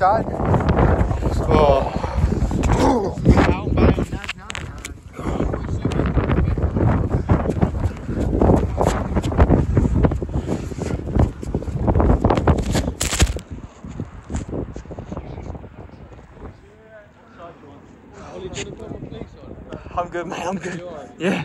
start. Oh. I'm good, man. I'm good. Yeah.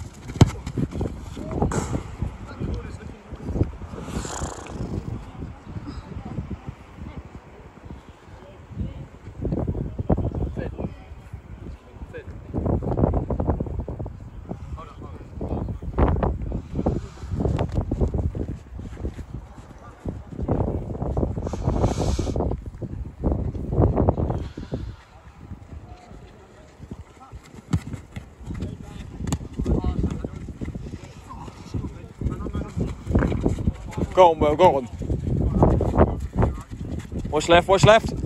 Go on, Will, go on. What's left, what's left?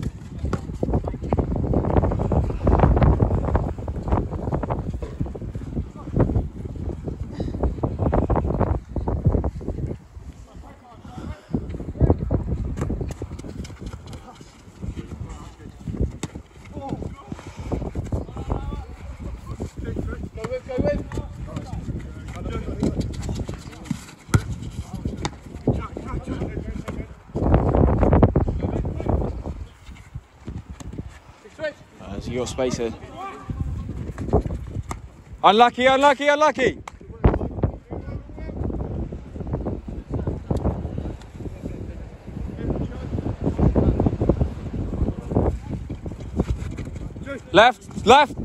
Your space here. Unlucky, unlucky, unlucky. Left, left.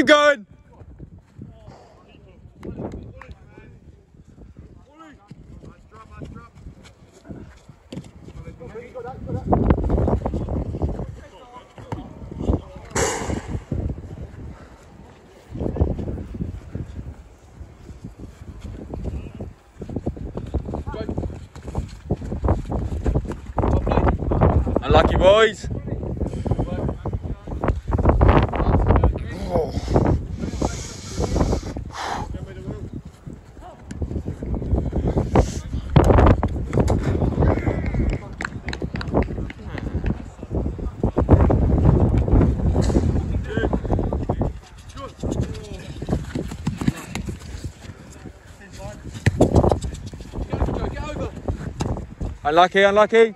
Keep going. Unlucky boys. Unlucky, unlucky.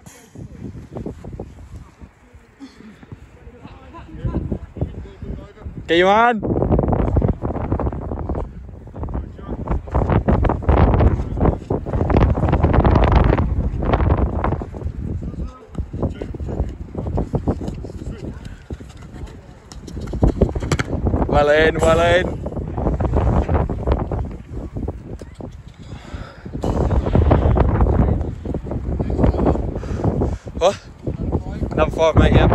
Get you on. Well in, well in. What? Number five, mate, yeah.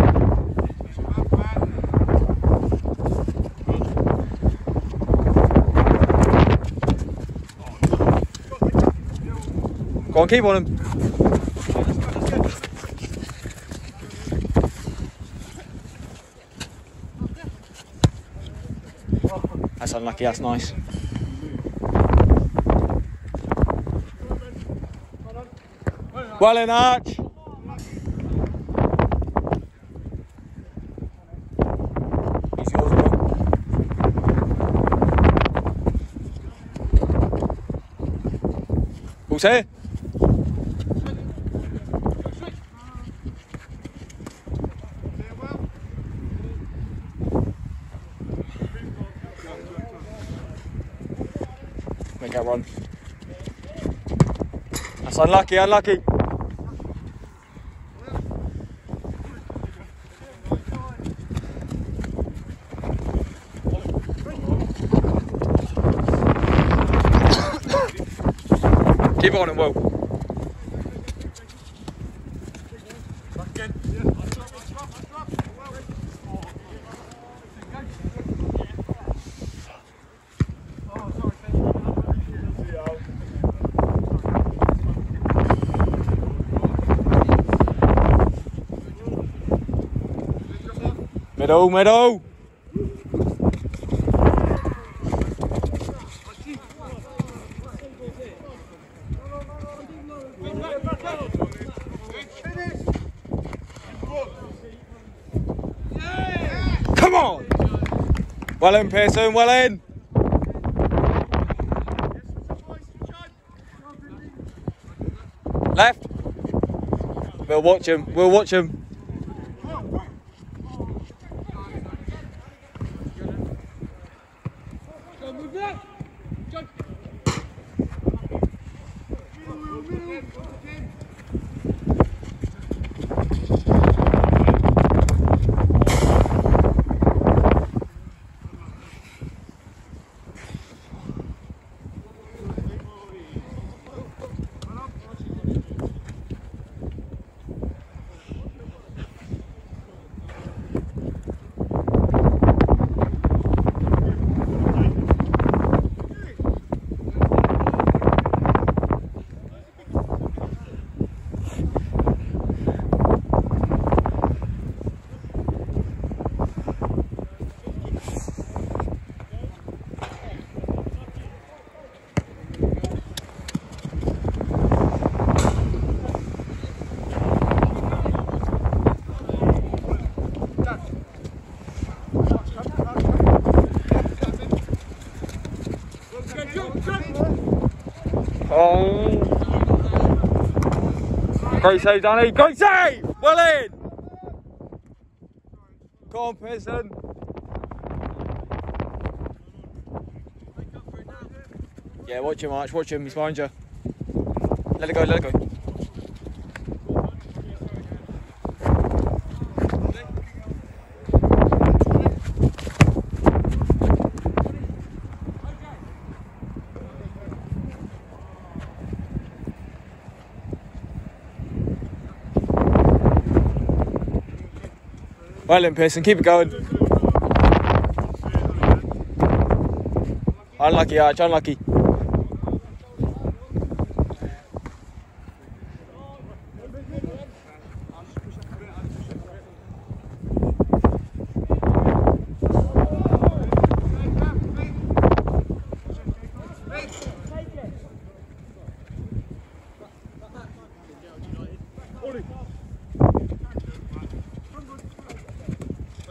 Go on, keep on him. That's unlucky, that's nice. Well in, Arch. He's yours, Will. Make that run. That's unlucky, unlucky. Keep on him, Will. Middle, middle. Come on. Well in, Pearson, well in. Left. We'll watch him. We'll watch him. Oh. Great save, Danny. Great save. Well in. Go on, Pearson. Yeah, watch him, Arch. Watch him. He's behind you. Let it go. Let it go. Well in, Pearson. Keep it going. Unlucky, Arch. Unlucky.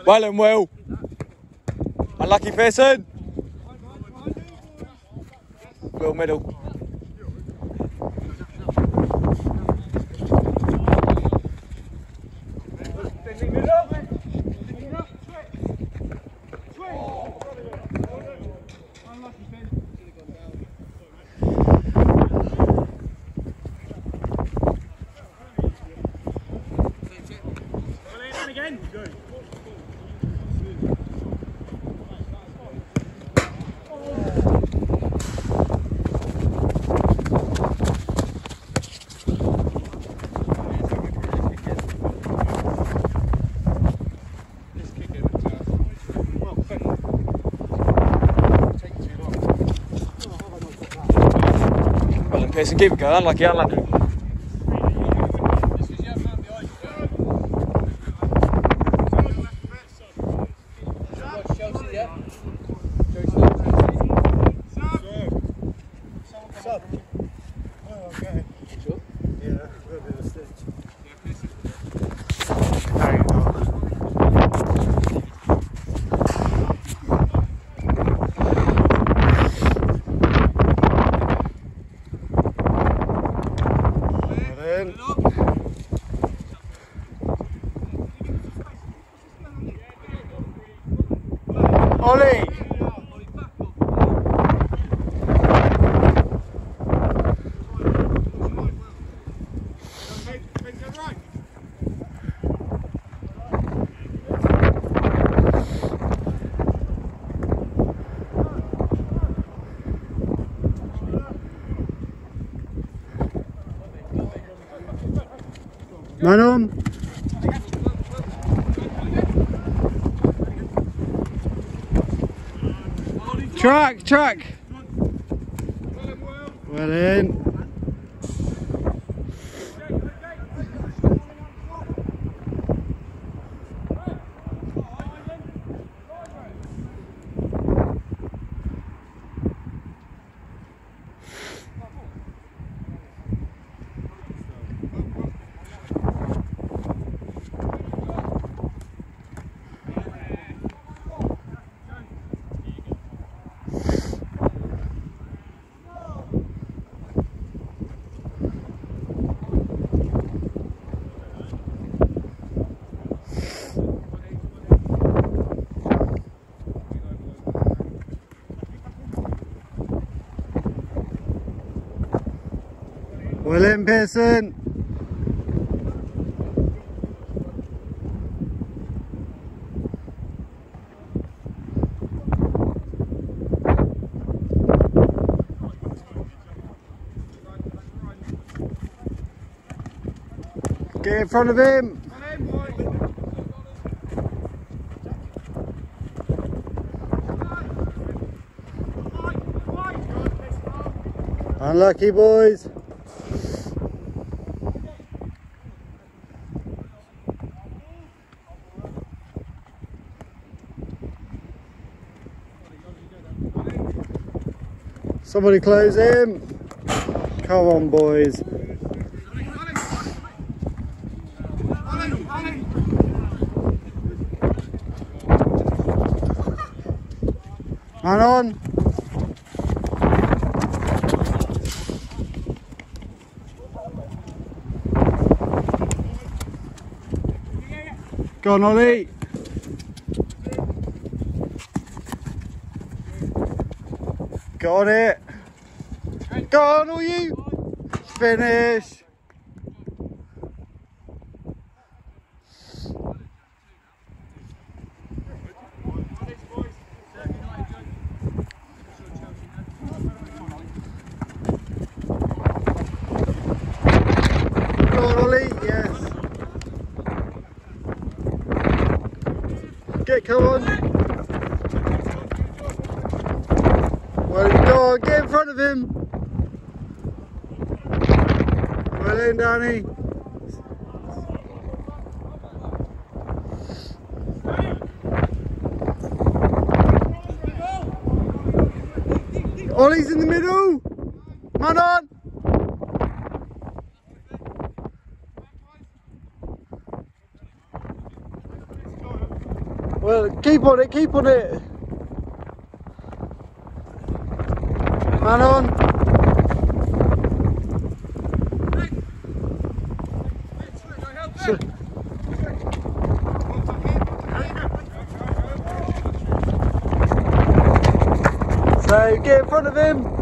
Well and Will. Unlucky Pearson. Will middle. Well and Pearson, keep it going. Unlucky, unlucky. Then. Ollie! Man on. Track, track. Well in. Well in, Pearson. Get in front of him. Unlucky boys. Somebody close him. Come on, boys. Man on. Go on, Ollie. Got it. Go on, all you. Finish. Go on, Ollie. Yes. Get, come on. Well, go on, get in front of him. Well in, Danny. Man on. Well, Keep on it, keep on it. Man on. So get in front of him.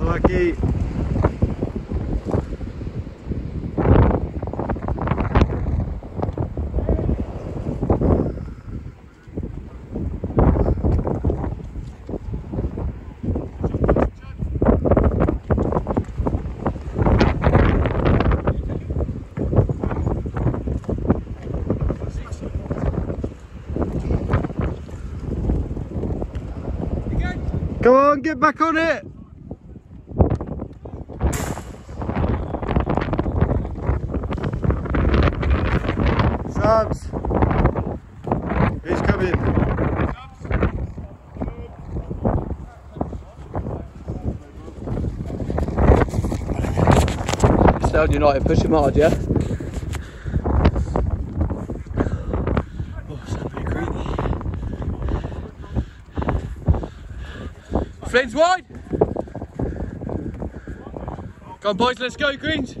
Lucky. Come on, get back on it. Subs. Who's coming? Stone United, push him hard, yeah? Oh, it's a bit creaky. Flames wide! Come on, boys, let's go, Greens!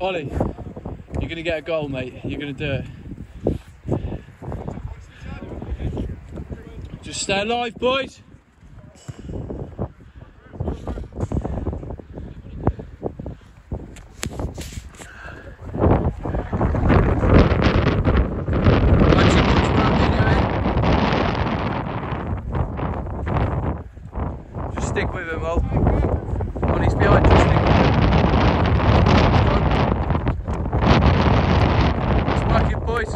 Ollie, you're going to get a goal, mate. You're going to do it. Stay alive, boys. Just stick with him, Ol. Ollie's behind, just stick with him. It's working, boys.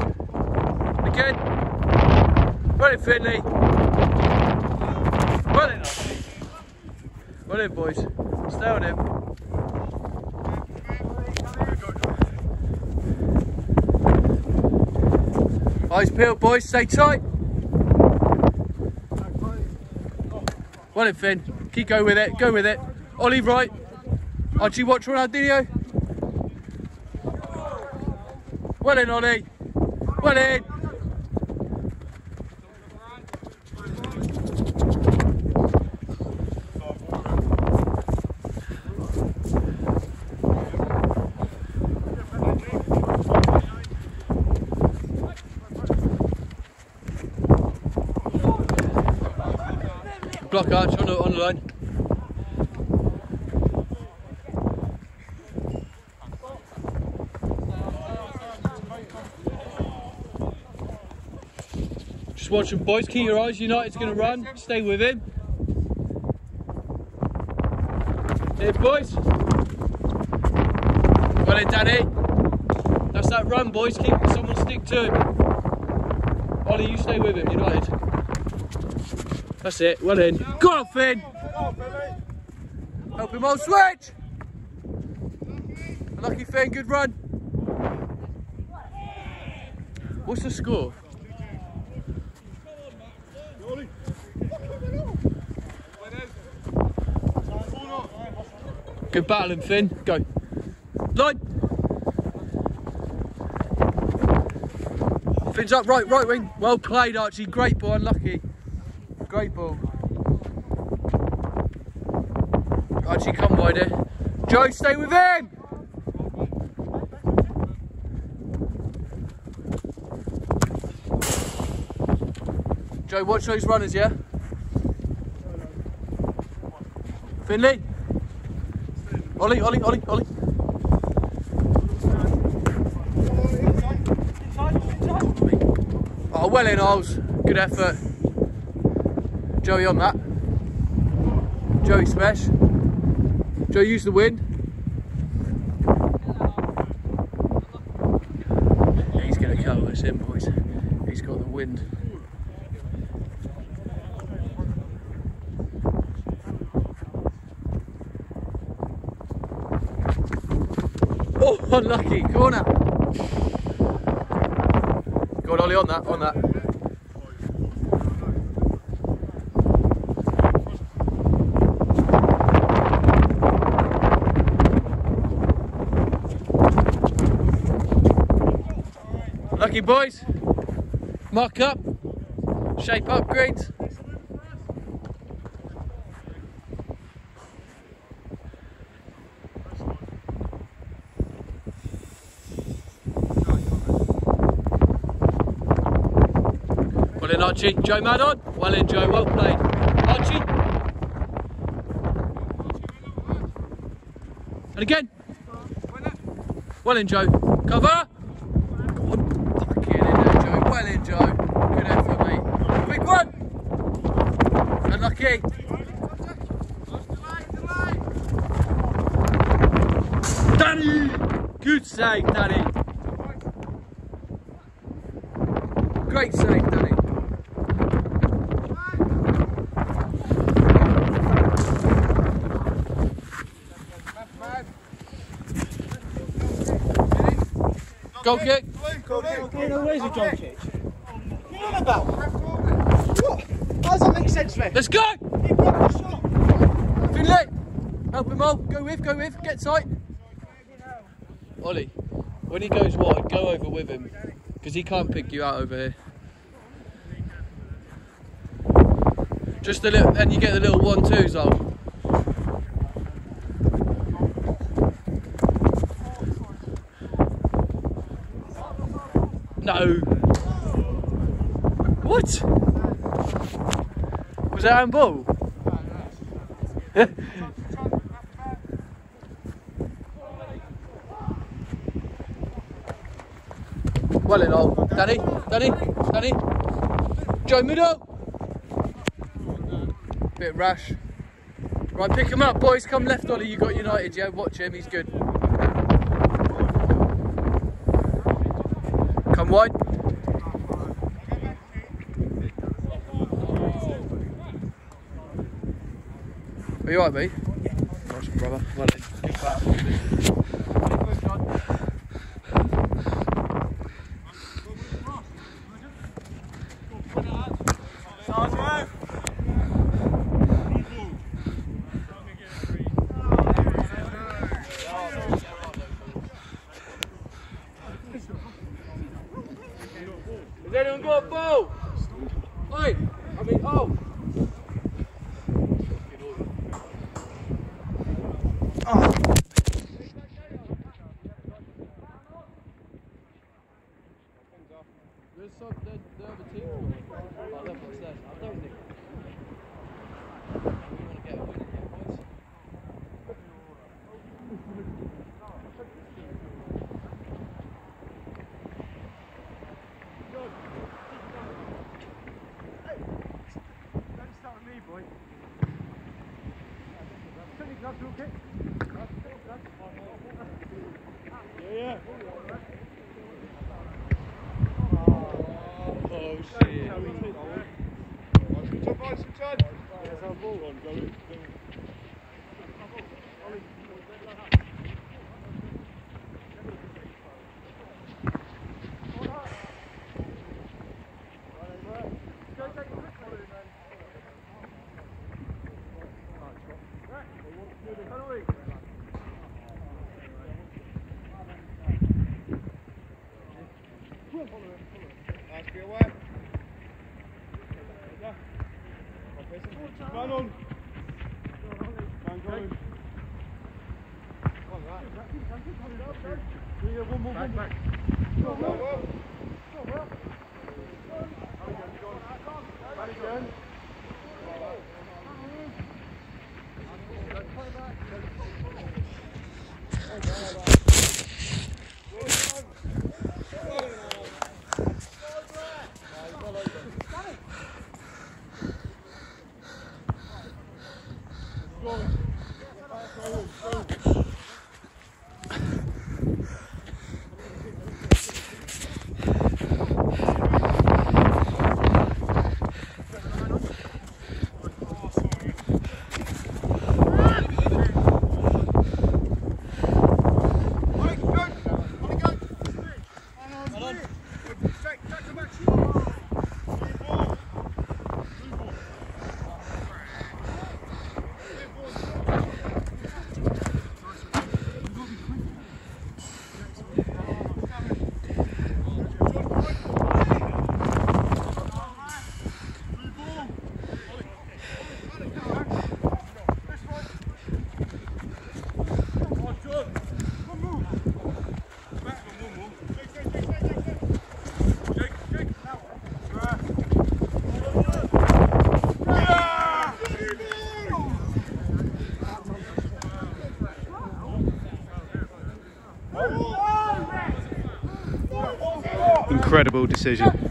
Again. Run it, Ollie. Run boys. Stay on him. Eyes peeled, boys. Stay tight. Well it, Finn. Keep going with it. Go with it. Ollie, right. Archie, watch Ronaldinho. Well in, Ollie. Well in. Block arch on the, on the line. Just watch him, boys. Keep your eyes. United's going to run. Stay with him. Here, boys. Well in, Danny. That's that run, boys. Keep someone stick to him. Ollie, you stay with him. United. That's it. Well in. Go on, Finn. Help him on switch. Lucky Finn. Good run. What's the score? Good battling, Finn. Go. Line. Finn's up right, right wing. Well played, Archie. Great ball. Unlucky. Great ball. Archie, come wider. Joe, stay with him. Joe, watch those runners, yeah? Finley. Ollie, Ollie, Ollie, Ollie. Oh, well in, Ols. Good effort. Joey on that. Joey smash. Joe, use the wind. He's going to cover us in, boys. He's got the wind. Oh, unlucky. Corner. Go on, Ollie, on that, on that. Lucky boys. Mark up. Shape up, greens. Well in, Archie. Joe Maddon, Well in, Joe. Well played. Archie. And again. Well in, Joe. Cover. Go on. Fucking in there, Joe. Well in, Joe. Good effort, mate. Big one. Unlucky. Danny. Good save, Danny. Great save, Danny. Goal kick. Where's the John kick? What are you on about? What? How does that make sense, mate? Let's go. Finlay. Help him all. Go with, go with. Get tight. Ollie, when he goes wide, go over with him. Because he can't pick you out over here. Just a little, and you get the little one twos off. No. What? Was that handball? well in all. Danny, Danny, Danny. Joe Middle. Bit rash. Right, pick him up, boys. Come left, Ollie. You got United, yeah? Watch him, he's good. Come wide. Are you alright, mate? Nice, brother. Well in. Has anyone got a ball? Oi! I mean, oh! There's some, the, the other team. Oh, look what's that. I don't think. We want to get a win in here, boys. Shit. Run incredible decision.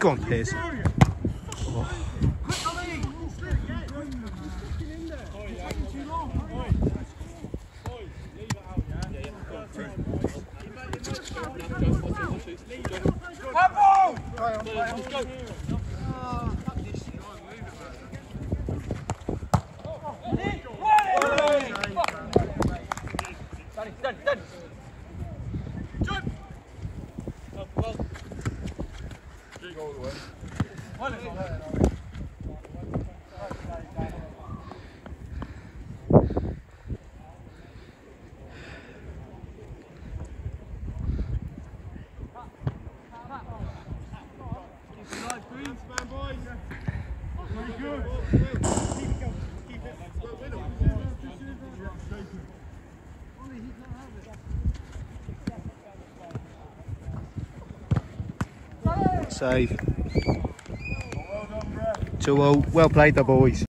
Go on, Piers. Save. 2 all. Well played, the boys.